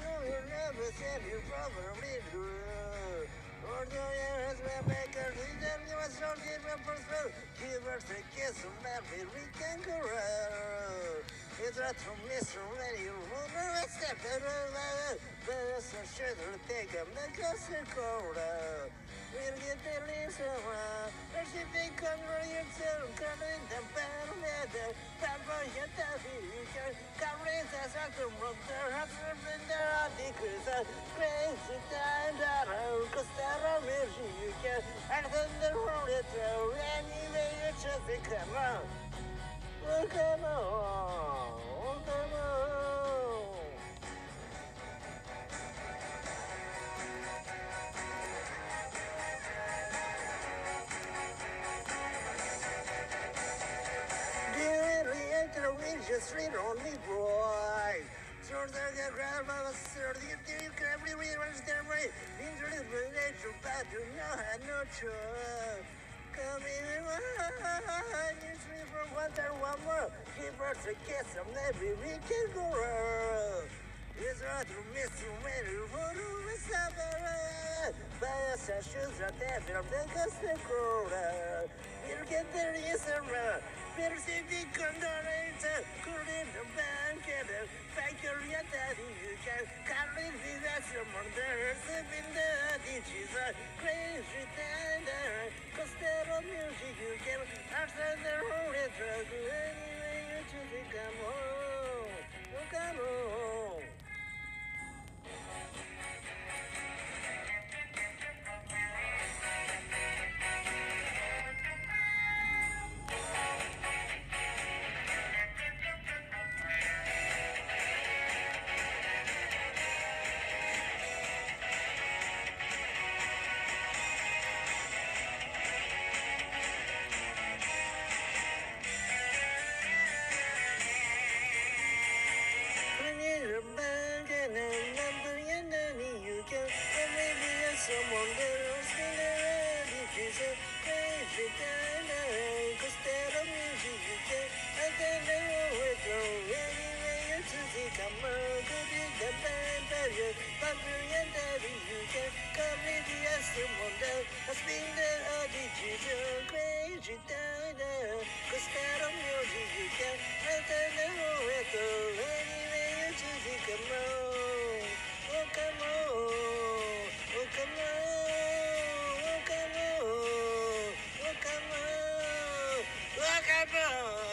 know you never said you probably do. Although your husband baker, he then you must not give up for. Give us a kiss maybe we can go It's not to miss when you over a step and all that. A shirt to take the of We'll get the leaves around. Or she may come yourself, coming the bad weather. Papa, you're the future. Come raise us up and the husband. And then the road is through. Anyway, you just say, come on. Oh, come on. Oh, come on. Dearly enter a winter street only boy. Grandma, sort of get you can really understand right. Into the nature, no choice. Come in, you sleep for one more. Give us a kiss, and maybe we can go. It's hard to miss you when you want to miss somebody. Buy us our shoes, and us the crowd. We'll get there, yes, sir. Better see the condonator, cool in the bank, and the factory at that you can. That someone there's in the ditches. Crazy tender, cause there on someone else in the end if it's a crazy kind cause there are music you can I can never wait through anyway you choose it come on good in the band barrier and that you can come maybe there's someone that has been the digital crazy on oh